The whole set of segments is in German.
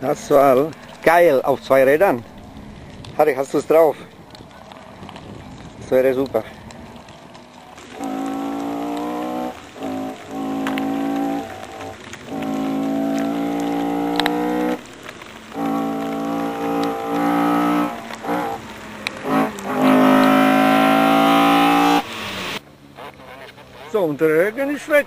Das war geil auf zwei Rädern. Harry, hast du es drauf? Das wäre super. So, und der Regen ist weg.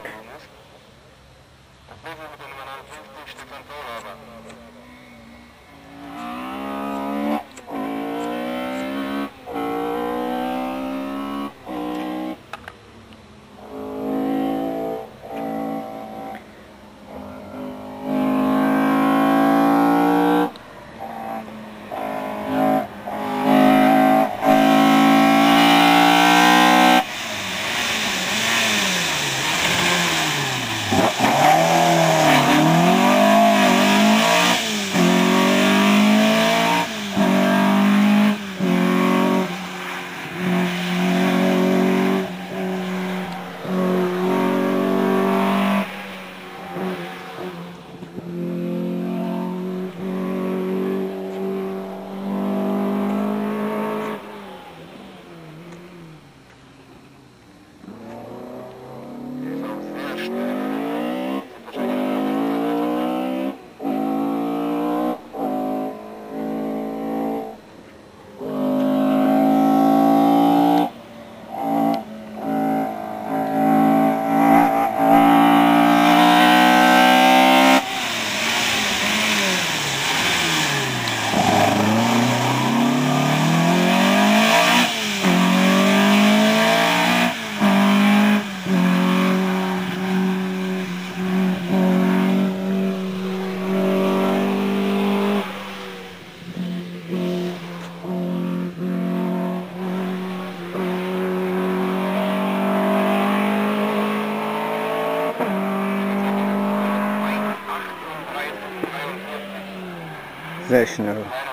professional.